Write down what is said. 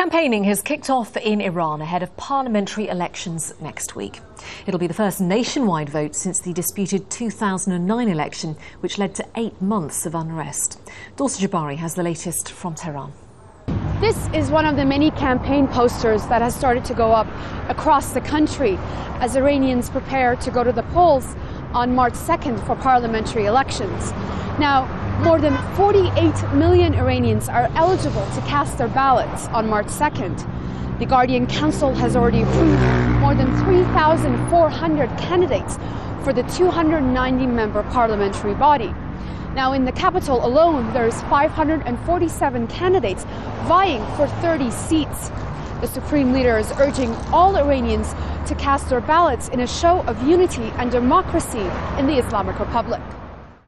Campaigning has kicked off in Iran ahead of parliamentary elections next week. It'll be the first nationwide vote since the disputed 2009 election, which led to eight months of unrest. Dorsa Jabbari has the latest from Tehran. This is one of the many campaign posters that has started to go up across the country as Iranians prepare to go to the polls on March 2nd for parliamentary elections. Now, more than 48 million Iranians are eligible to cast their ballots on March 2nd. The Guardian Council has already approved more than 3,400 candidates for the 290 member parliamentary body. Now, in the capital alone, there's 547 candidates vying for 30 seats. The supreme leader is urging all Iranians to cast their ballots in a show of unity and democracy in the Islamic Republic.